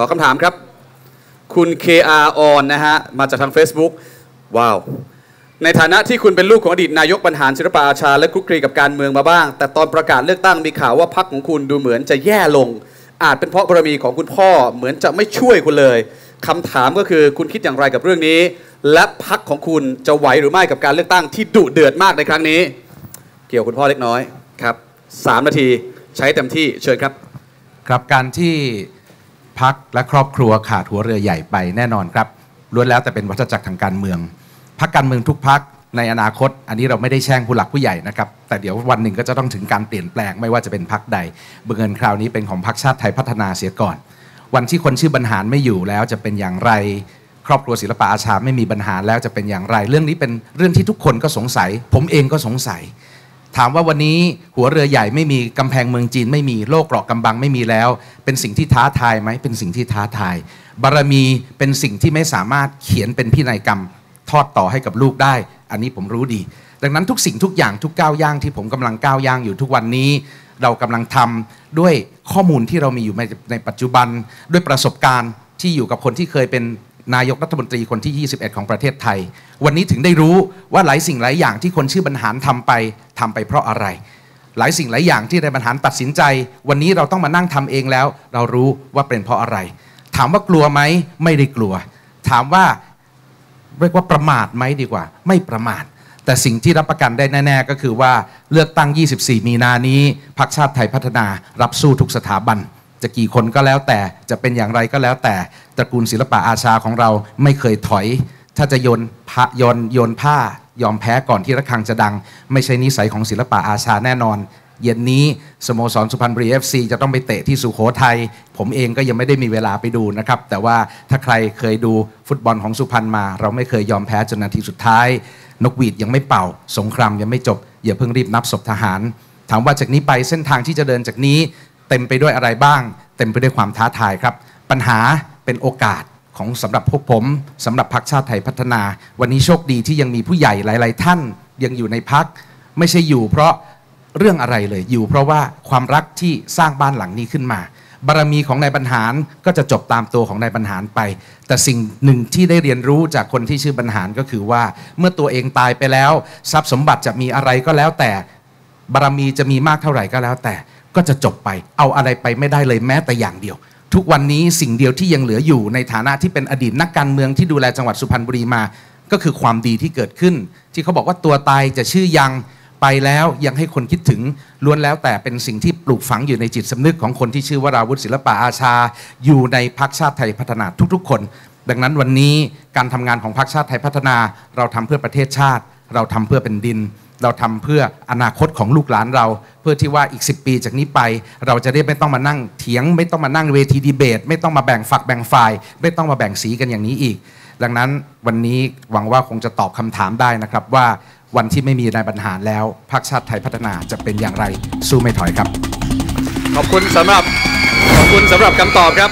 ขอคำถามครับ คุณ KR on นะฮะ มาจากทาง Facebook ว้าว ในฐานะที่คุณเป็นลูกของอดีตนายกบรรหารศิลปอาชา และคลุกคลีกับการเมืองมาบ้าง แต่ตอนประกาศเลือกตั้งมีข่าวว่าพรรคของคุณดูเหมือนจะแย่ลง อาจเป็นเพราะบารมีของคุณพ่อเหมือนจะไม่ช่วยคุณเลยคำถามก็คือคุณคิดอย่างไรกับเรื่องนี้ และพรรคของคุณจะไหวหรือไม่กับการเลือกตั้งที่ดุเดือดมากในครั้งนี้ เกี่ยวคุณพ่อเล็กน้อยครับสามนาทีใช้เต็มที่เชิญครับ ครับการที่ พักและครอบครัวขาดหัวเรือใหญ่ไปแน่นอนครับล้วนแล้วแต่เป็นวัฏจักรทางการเมืองพักการเมืองทุกพักในอนาคต อันนี้เราไม่ได้แช่งผู้หลักผู้ใหญ่นะครับแต่เดี๋ยววันหนึ่งก็จะต้องถึงการเปลี่ยนแปลงไม่ว่าจะเป็นพักใดเบืเงินคราวนี้เป็นของพักชาติไทยพัฒนาเสียก่อน วันที่คนชื่อบรรหารไม่อยู่แล้วจะเป็นอย่างไร ครอบครัวศิลปะอาชาไม่มีบรรหารแล้วจะเป็นอย่างไร เรื่องนี้เป็นเรื่องที่ทุกคนก็สงสัย ผมเองก็สงสัย ถามว่าวันนี้หัวเรือใหญ่ไม่มีกำแพงเมืองจีน ไม่มีโลกเกราะกำบังไม่มีแล้ว เป็นสิ่งที่ท้าทายไหมเป็นสิ่งที่ท้าทาย บารมีเป็นสิ่งที่ไม่สามารถเขียนเป็นพินัยกรรม ทอดต่อให้กับลูกได้ อันนี้ผมรู้ดี ดังนั้นทุกสิ่งทุกอย่างทุกก้าวย่างที่ผมกำลังก้าวย่างอยู่ทุกวันนี้ เรากำลังทำด้วยข้อมูลที่เรามีอยู่ในปัจจุบัน ด้วยประสบการณ์ที่อยู่กับคนที่เคยเป็น นายกรัฐมนตรีคนที่ 21 ของประเทศไทย วันนี้ถึงได้รู้ว่าหลายสิ่งหลายอย่างที่คนชื่อบรรหารทำไปทำไปเพราะอะไร หลายสิ่งหลายอย่างที่นายบรรหารตัดสินใจ วันนี้เราต้องมานั่งทำเองแล้ว เรารู้ว่าเป็นเพราะอะไร ถามว่ากลัวไหมไม่ได้กลัว ถามว่าเรียกว่าประมาทไหมดีกว่า ไม่ประมาท แต่สิ่งที่รับประกันได้แน่ ๆ ก็คือว่าเลือกตั้ง 24 มีนานี้พรรคชาติไทยพัฒนารับสู้ทุกสถาบัน จะกี่คนก็แล้วแต่จะเป็นอย่างไรก็แล้วแต่ตระกูลศิลปอาชาของเราไม่เคยถอย ถ้าจะโยนพระโยนโยนผ้ายอมแพ้ก่อนที่ระฆังจะดัง ไม่ใช่นิสัยของศิลปอาชาแน่นอน เย็นนี้สโมสรสุพรรณบุรีเอฟซีจะต้องไปเตะที่สุโขทัยผมเองก็ยังไม่ได้มีเวลาไปดูนะครับ แต่ว่าถ้าใครเคยดูฟุตบอลของสุพรรณมา เราไม่เคยยอมแพ้จนนาทีสุดท้าย นกหวีดยังไม่เป่า สงครามยังไม่จบอย่าเพิ่งรีบนับศพทหาร ถามว่าจากนี้ไปเส้นทางที่จะเดินจากนี้ เต็มไปด้วยอะไรบ้าง เต็มไปด้วยความท้าทายครับ ปัญหาเป็นโอกาสของสำหรับพวกผมสำหรับพรรคชาติไทยพัฒนา วันนี้โชคดีที่ยังมีผู้ใหญ่หลาย ๆ ท่านยังอยู่ในพักไม่ใช่อยู่ เพราะเรื่องอะไรเลยอยู่ เพราะว่าความรักที่สร้างบ้านหลังนี้ขึ้นมา บารมีของนายบรรหารก็จะจบตามตัวของนายบรรหารไป แต่สิ่งหนึ่งที่ได้เรียนรู้จากคนที่ชื่อบรรหารก็คือว่า เมื่อตัวเองตายไปแล้ว ทรัพย์สมบัติจะมีอะไรก็แล้วแต่ บารมีจะมีมากเท่าไหร่ก็แล้วแต่ ก็จะจบไปเอาอะไรไปไม่ได้เลยแม้แต่อย่างเดียว ทุกวันนี้สิ่งเดียวที่ยังเหลืออยู่ในฐานะที่เป็นอดีตนักการเมืองที่ดูแลจังหวัดสุพรรณบุรีมา ก็คือความดีที่เกิดขึ้น ที่เขาบอกว่าตัวตายจะชื่อยังไปแล้วยังให้คนคิดถึงล้วนแล้วแต่เป็นสิ่งที่ปลูกฝังอยู่ในจิตสำนึกของคนที่ชื่อวราวุฒิศิลปะอาชา อยู่ในพรรคชาติไทยพัฒนาทุกๆ คน ดังนั้นวันนี้การทำงานของพรรคชาติไทยพัฒนา เราทำเพื่อประเทศชาติ เราทำเพื่อเป็นดิน เราทำเพื่ออนาคตของลูกหลานเรา เพื่อที่ว่าอีก 10 ปีจากนี้ไป เราจะได้ไม่ต้องมานั่งเถียง ไม่ต้องมานั่งเวทีดีเบต ไม่ต้องมาแบ่งฝักแบ่งฝ่าย ไม่ต้องมาแบ่งสีกันอย่างนี้อีก ดังนั้นวันนี้หวังว่าคงจะตอบคำถามได้นะครับว่าวันที่ไม่มีนายบรรหารแล้วพรรคชาติไทยพัฒนาจะเป็นอย่างไรสู้ไม่ถอยครับ ขอบคุณสำหรับขอบคุณสำหรับคำตอบครับ